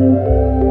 Música